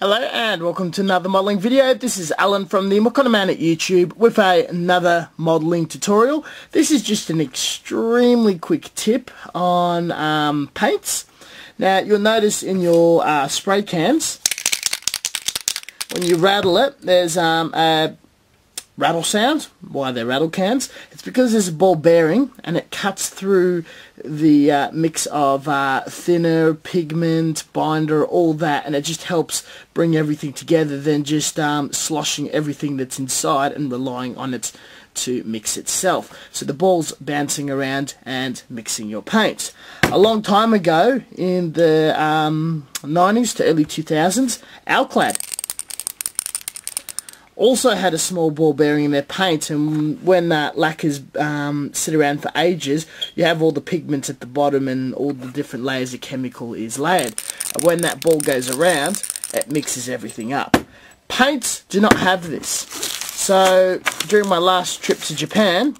Hello and welcome to another modelling video. This is Alan from the Mokanaman at YouTube with a, another modelling tutorial. This is just an extremely quick tip on um, paints. Now you'll notice in your uh, spray cans when you rattle it there's um, a rattle sound. Why they're rattle cans? It's because there's a ball bearing and it cuts through the uh, mix of uh, thinner, pigment, binder, all that and it just helps bring everything together than just um, sloshing everything that's inside and relying on it to mix itself. So the ball's bouncing around and mixing your paint. A long time ago in the um, 90s to early 2000s, Alclad also had a small ball bearing in their paint and when that lacquers um, sit around for ages you have all the pigments at the bottom and all the different layers of chemical is layered. When that ball goes around it mixes everything up. Paints do not have this. So during my last trip to Japan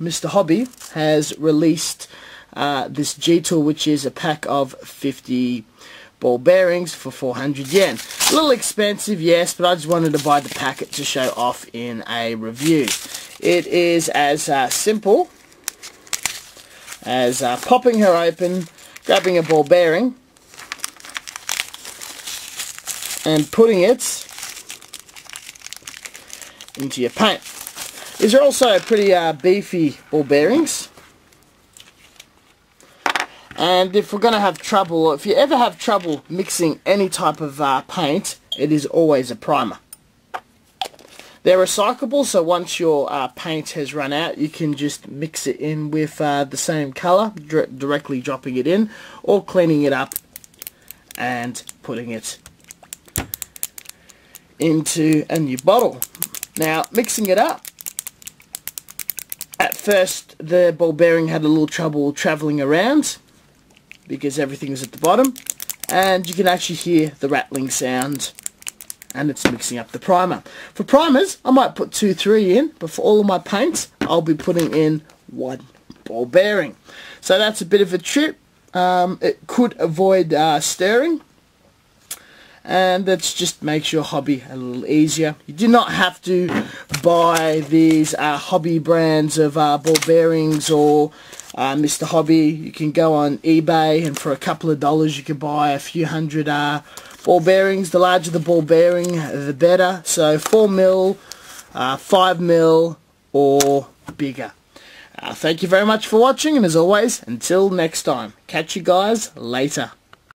Mr. Hobby has released uh, this G-Tool which is a pack of 50 ball bearings for 400 yen. A little expensive, yes, but I just wanted to buy the packet to show off in a review. It is as uh, simple as uh, popping her open, grabbing a ball bearing, and putting it into your paint. These are also pretty uh, beefy ball bearings. And if we're going to have trouble, if you ever have trouble mixing any type of uh, paint, it is always a primer. They're recyclable, so once your uh, paint has run out, you can just mix it in with uh, the same colour, directly dropping it in, or cleaning it up and putting it into a new bottle. Now, mixing it up, at first the ball bearing had a little trouble travelling around, because everything is at the bottom and you can actually hear the rattling sound and it's mixing up the primer. For primers, I might put two, three in, but for all of my paints, I'll be putting in one ball bearing. So that's a bit of a trip. Um, it could avoid uh, stirring, and that just makes your hobby a little easier. You do not have to buy these uh, hobby brands of uh, ball bearings or uh, Mr. Hobby. You can go on eBay and for a couple of dollars you can buy a few hundred uh, ball bearings. The larger the ball bearing, the better. So 4 mil, uh, 5 mil, or bigger. Uh, thank you very much for watching, and as always, until next time, catch you guys later.